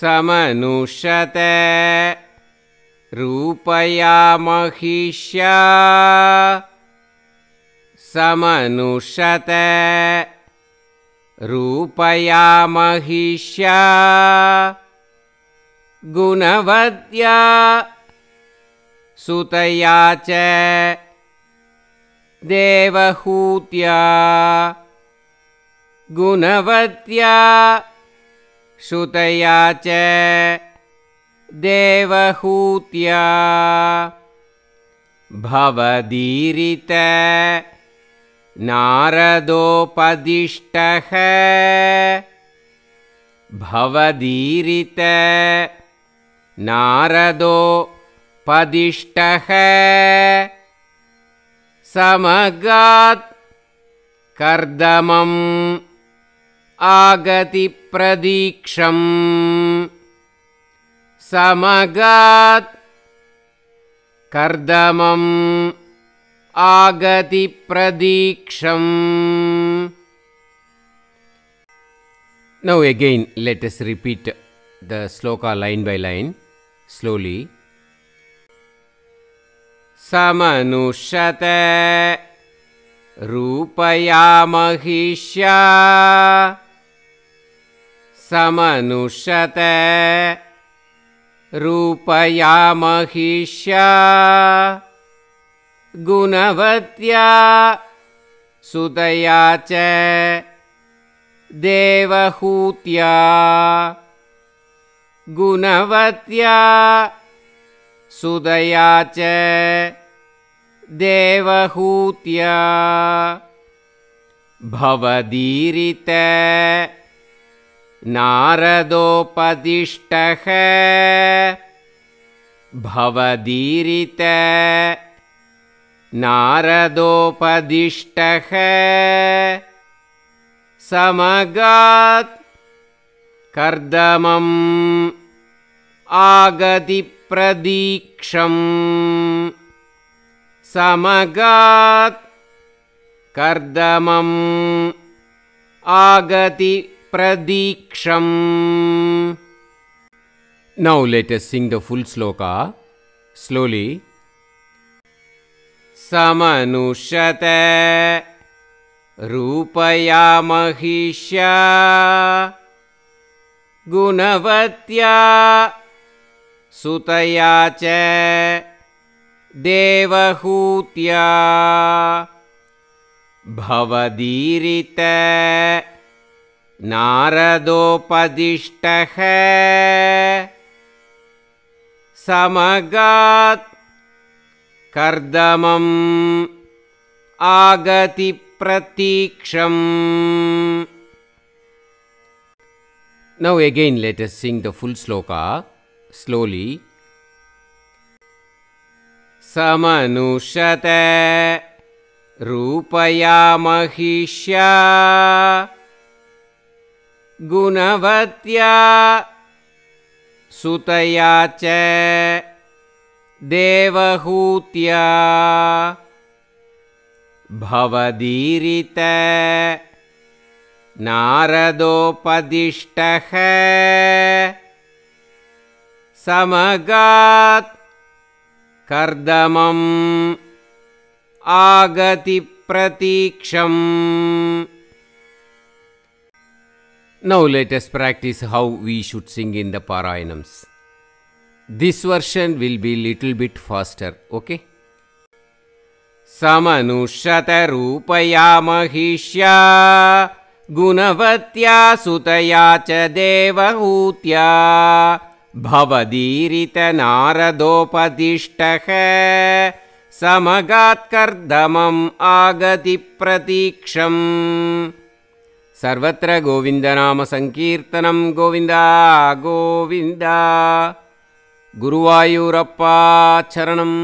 समनुषत रूपया महिष्या। समनुषत रूपया महिष्या। गुणवद्या सुतया च देवहूत्या। गुणवत्या श्रुतया च देवहूत्या। भवदीरित नारदोपदिष्टः। भवदीरित नारदोपदिष्टः। समगात् कर्दमम् आगतिप्रदीक्षम्। समगात् कर्दमम् आगतिप्रदीक्षम्। Now again let us repeat the sloka line by line slowly. समनुषत रूपया महिष्या समनुषत। रूपया महिष्या। गुणवत्या सुतया च। देवहूत्या गुणवत्या सुदया च। देवहूत्या। भवदीरित नारदोपदिष्टः। भवदीरित नारदोपदिष्टः। समगात् कर्दमम् आगतिप्रदीक्षम्। समगात् कर्दमम् let us sing the full sloka. Slowly. समनुषत रूपया महिष्या गुणवत्या सुतया च देवहूत्या भवदीरित नारदोपदिष्टः। समगात् कर्दमम् आगतिप्रतीक्षम् Now again let us sing the full sloka slowly. समनुषत रूपया महिष्या गुणवत्या सुतया च देवहूत्या भवदीरित नारदोपदिष्टः समगात् कर्दमम् आगतिप्रतीक्षम् Now let us practice how we should sing in the Parayanams. This version will be little bit faster, okay? समनुषतरूपया महिष्या गुणवत्या सुतया च देवहूत्या भवदीरितनारदोपदिष्टः समगात्कर्दमम् आगतिप्रतीक्षम् सर्वत्र गोविन्दनामसङ्कीर्तनं गोविन्दा गोविन्द। गुरुवायूरप्पा चरणम्